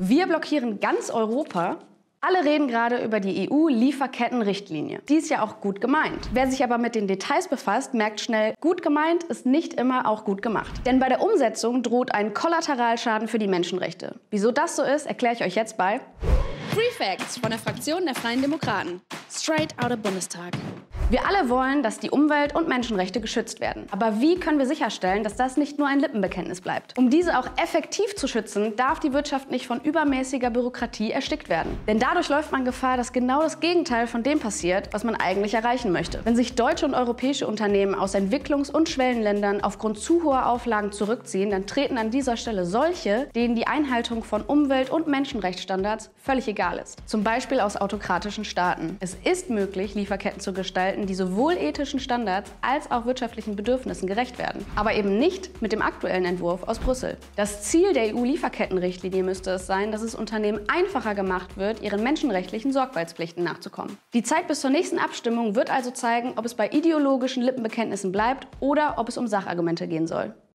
Wir blockieren ganz Europa. Alle reden gerade über die EU-Lieferkettenrichtlinie. Die ist ja auch gut gemeint. Wer sich aber mit den Details befasst, merkt schnell, gut gemeint ist nicht immer auch gut gemacht. Denn bei der Umsetzung droht ein Kollateralschaden für die Menschenrechte. Wieso das so ist, erkläre ich euch jetzt bei Free von der Fraktion der Freien Demokraten. Straight out of Bundestag. Wir alle wollen, dass die Umwelt- und Menschenrechte geschützt werden. Aber wie können wir sicherstellen, dass das nicht nur ein Lippenbekenntnis bleibt? Um diese auch effektiv zu schützen, darf die Wirtschaft nicht von übermäßiger Bürokratie erstickt werden. Denn dadurch läuft man Gefahr, dass genau das Gegenteil von dem passiert, was man eigentlich erreichen möchte. Wenn sich deutsche und europäische Unternehmen aus Entwicklungs- und Schwellenländern aufgrund zu hoher Auflagen zurückziehen, dann treten an dieser Stelle solche, denen die Einhaltung von Umwelt- und Menschenrechtsstandards völlig egal ist. Zum Beispiel aus autokratischen Staaten. Es ist möglich, Lieferketten zu gestalten, gestalten, die sowohl ethischen Standards als auch wirtschaftlichen Bedürfnissen gerecht werden. Aber eben nicht mit dem aktuellen Entwurf aus Brüssel. Das Ziel der EU-Lieferkettenrichtlinie müsste es sein, dass es Unternehmen einfacher gemacht wird, ihren menschenrechtlichen Sorgfaltspflichten nachzukommen. Die Zeit bis zur nächsten Abstimmung wird also zeigen, ob es bei ideologischen Lippenbekenntnissen bleibt oder ob es um Sachargumente gehen soll.